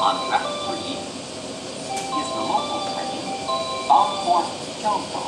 On contract three is the local train bound for Kyoto.